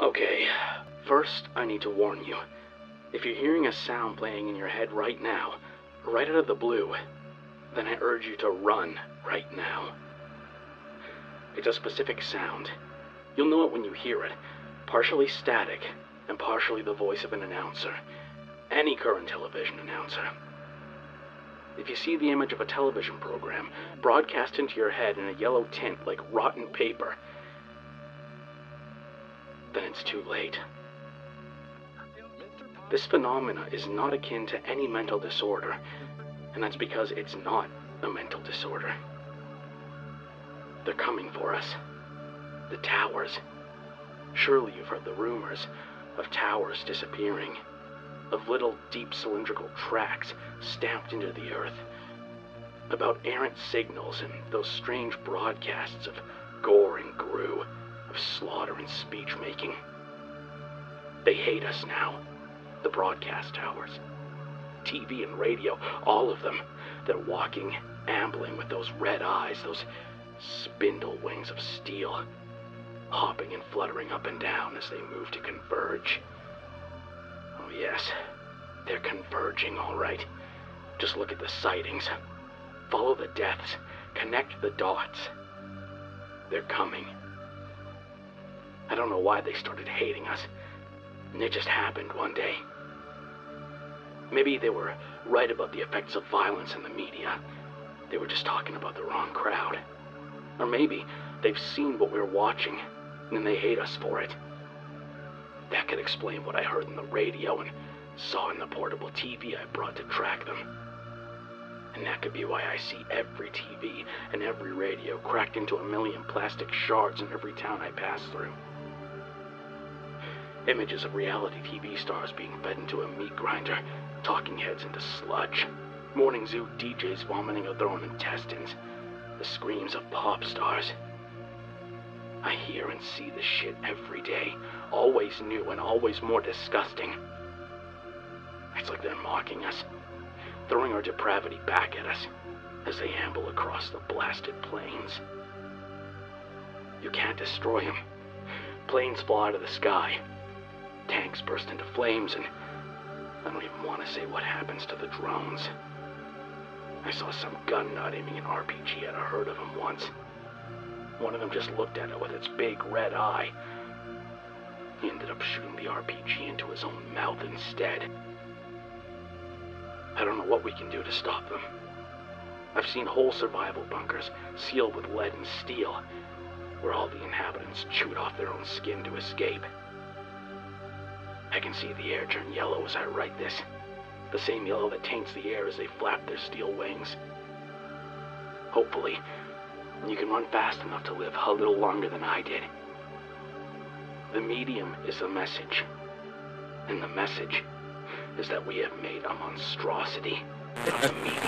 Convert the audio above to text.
Okay, first I need to warn you. If you're hearing a sound playing in your head right now, right out of the blue, then I urge you to run right now. It's a specific sound. You'll know it when you hear it. Partially static, and partially the voice of an announcer. Any current television announcer. If you see the image of a television program broadcast into your head in a yellow tint like rotten paper, then it's too late. This phenomena is not akin to any mental disorder, and that's because it's not a mental disorder. They're coming for us. The towers. Surely you've heard the rumors of towers disappearing, of little deep cylindrical tracks stamped into the earth, about errant signals and those strange broadcasts of gore and grue, of slaughter and speech making. They hate us now, the broadcast towers. TV and radio, all of them. They're walking, ambling with those red eyes, those spindle wings of steel, hopping and fluttering up and down as they move to converge. Yes, they're converging, all right. Just look at the sightings. Follow the deaths. Connect the dots. They're coming. I don't know why they started hating us. And it just happened one day. Maybe they were right about the effects of violence in the media. They were just talking about the wrong crowd. Or maybe they've seen what we're watching and they hate us for it. That could explain what I heard in the radio and saw in the portable TV I brought to track them. And that could be why I see every TV and every radio cracked into a million plastic shards in every town I pass through. Images of reality TV stars being fed into a meat grinder, talking heads into sludge, morning zoo DJs vomiting out their own intestines, the screams of pop stars. I hear and see this shit every day, always new and always more disgusting. It's like they're mocking us, throwing our depravity back at us as they amble across the blasted plains. You can't destroy them. Planes fall out of the sky. Tanks burst into flames, and I don't even want to say what happens to the drones. I saw some gun nut aiming an RPG at a herd of them once. One of them just looked at it with its big red eye. He ended up shooting the RPG into his own mouth instead. I don't know what we can do to stop them. I've seen whole survival bunkers sealed with lead and steel, where all the inhabitants chewed off their own skin to escape. I can see the air turn yellow as I write this. The same yellow that taints the air as they flap their steel wings. Hopefully, and you can run fast enough to live a little longer than I did. The medium is the message, and the message is that we have made a monstrosity in the media.